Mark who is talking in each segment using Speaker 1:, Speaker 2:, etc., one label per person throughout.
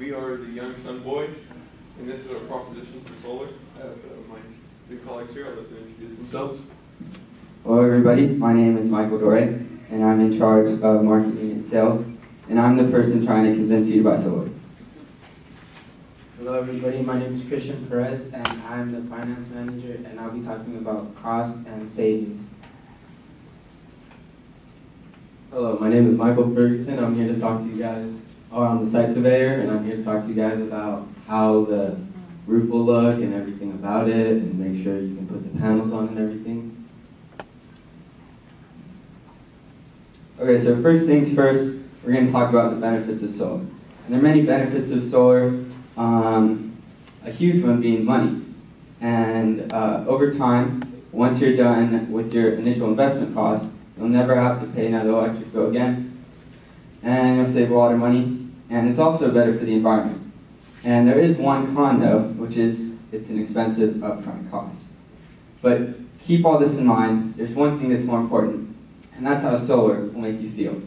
Speaker 1: we are the Yung Sun Boiz, and this is our proposition for solar. I have uh, my two colleagues here. I'll let them introduce themselves.
Speaker 2: Hello everybody, my name is Michael Dore, and I'm in charge of marketing and sales, and I'm the person trying to convince you to buy solar.
Speaker 3: Hello everybody, my name is Christian Perez and I'm the finance manager and I'll be talking about cost and savings.
Speaker 4: Hello, my name is Michael Ferguson. I'm here to talk to you guys, or I'm the site surveyor, and I'm here to talk to you guys about how the roof will look and everything about it, and make sure you can put the panels on and everything.
Speaker 2: Okay, so first things first, we're going to talk about the benefits of solar. And there are many benefits of solar, um, a huge one being money. And uh, over time, once you're done with your initial investment cost, you'll never have to pay another electric bill again. And you'll save a lot of money. And it's also better for the environment. And there is one con though, which is it's an expensive upfront cost. But keep all this in mind, there's one thing that's more important, and that's how solar will make you feel.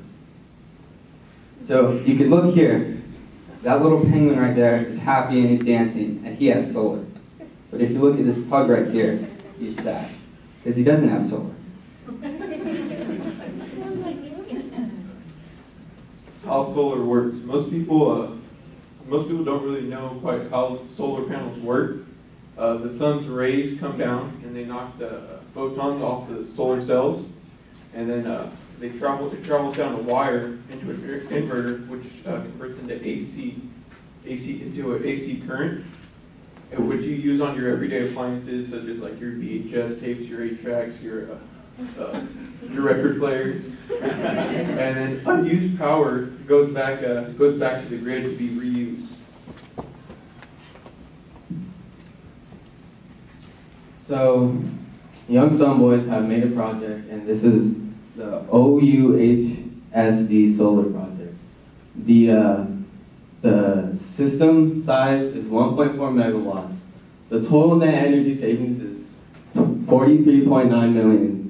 Speaker 2: So you can look here, that little penguin right there is happy and he's dancing, and he has solar. But if you look at this pug right here, he's sad, because he doesn't have solar.
Speaker 1: How solar works. Most people, uh, most people don't really know quite how solar panels work. Uh, the sun's rays come down and they knock the photons off the solar cells, and then uh, they travel. It travels down a wire into an inverter, which uh, converts into AC, AC into an AC current, which you use on your everyday appliances, such as like your VHS tapes, your 8 tracks, your uh, uh, your record players, and then unused power goes back uh, goes back to the grid to be reused.
Speaker 4: So, Yung Sun Boiz have made a project, and this is the OUHSD solar project. The, uh, the system size is 1.4 megawatts. The total net energy savings is 43.9 million,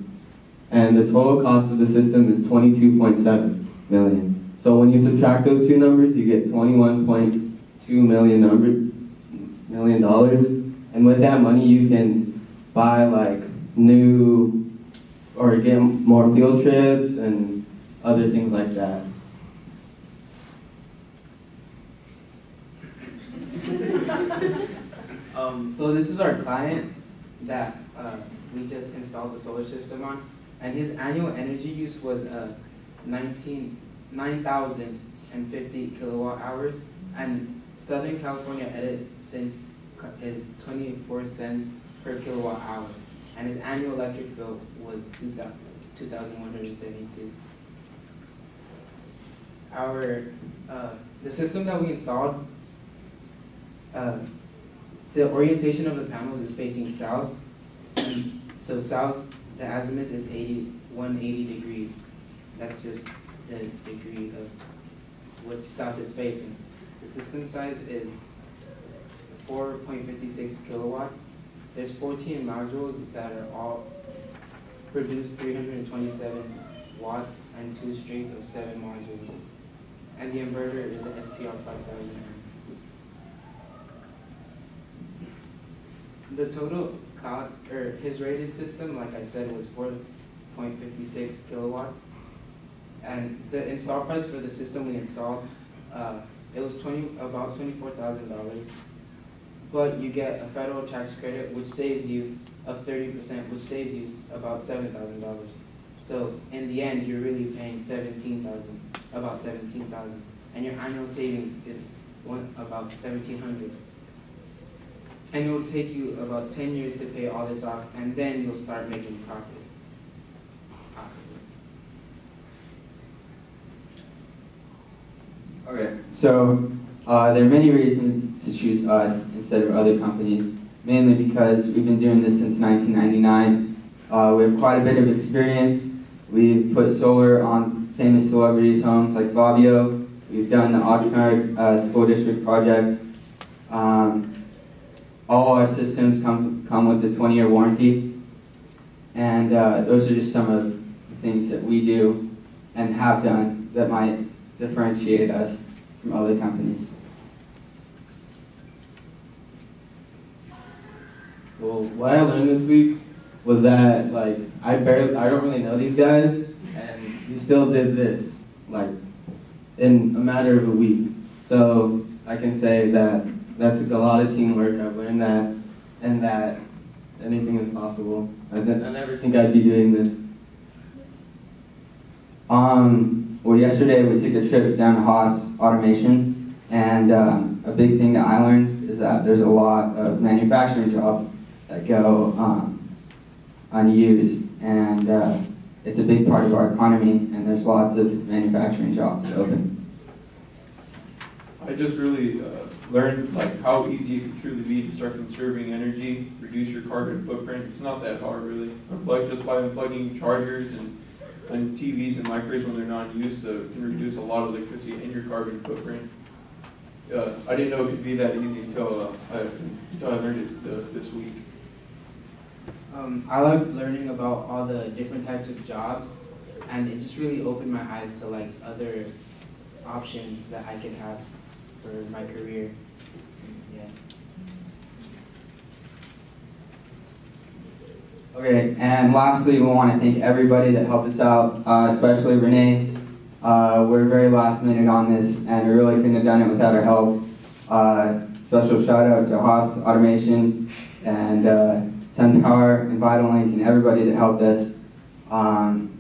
Speaker 4: and the total cost of the system is 22.7 million. So when you subtract those two numbers, you get 21.2 million number, million dollars, and with that money, you can buy like new or get more field trips and other things like that.
Speaker 3: Um, so this is our client that uh, we just installed the solar system on, and his annual energy use was uh, 19, 9,050 kilowatt hours, and Southern California Edison is 24 cents per kilowatt hour, and his annual electric bill was 2,172. Our uh, the system that we installed, uh, the orientation of the panels is facing south, so south, the azimuth is 80, 180 degrees. That's just the degree of which south is facing. The system size is 4.56 kilowatts, there's 14 modules that are all produce 327 watts and two strings of seven modules. And the inverter is an SPR 5000. The total cost, or his rated system, like I said, was 4.56 kilowatts. And the install price for the system we installed, uh, it was 20 about $24,000 but you get a federal tax credit which saves you of 30%, which saves you about $7,000. So in the end, you're really paying 17,000, about 17,000, and your annual savings is one, about 1,700. And it will take you about 10 years to pay all this off, and then you'll start making profits.
Speaker 2: Okay, so uh, there are many reasons to choose us instead of other companies, mainly because we've been doing this since 1999. Uh, we have quite a bit of experience. We've put solar on famous celebrities' homes like Fabio. We've done the Oxnard uh, School District project. Um, all our systems come, come with a 20-year warranty. And uh, those are just some of the things that we do and have done that might differentiate us from other companies.
Speaker 4: Well, what I learned this week was that like I barely, I don't really know these guys, and he still did this like in a matter of a week. So I can say that that's a lot of teamwork. I've learned that, and that anything is possible. I, I never think I'd be doing this.
Speaker 2: Um, well, yesterday we took a trip down to Haas Automation, and um, a big thing that I learned is that there's a lot of manufacturing jobs that go um, unused, and uh, it's a big part of our economy, and there's lots of manufacturing jobs open.
Speaker 1: I just really uh, learned like how easy it can truly be to start conserving energy, reduce your carbon footprint. It's not that hard really. Unplug just by unplugging chargers and, and TVs and microwaves when they're not in use uh, can reduce a lot of electricity and your carbon footprint. Uh, I didn't know it could be that easy until uh, I, until I learned it uh, this week.
Speaker 3: Um, I like learning about all the different types of jobs, and it just really opened my eyes to like other options that I could have for my career. Yeah.
Speaker 2: Okay, and lastly, we want to thank everybody that helped us out, uh, especially Renee. Uh, we're very last minute on this, and we really couldn't have done it without her help. Uh, special shout out to Haas Automation and uh, SunPower and Vital Link and everybody that helped us. Um,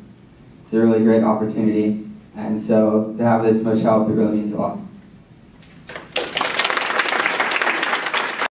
Speaker 2: it's a really great opportunity, and so to have this much help, it really means a lot.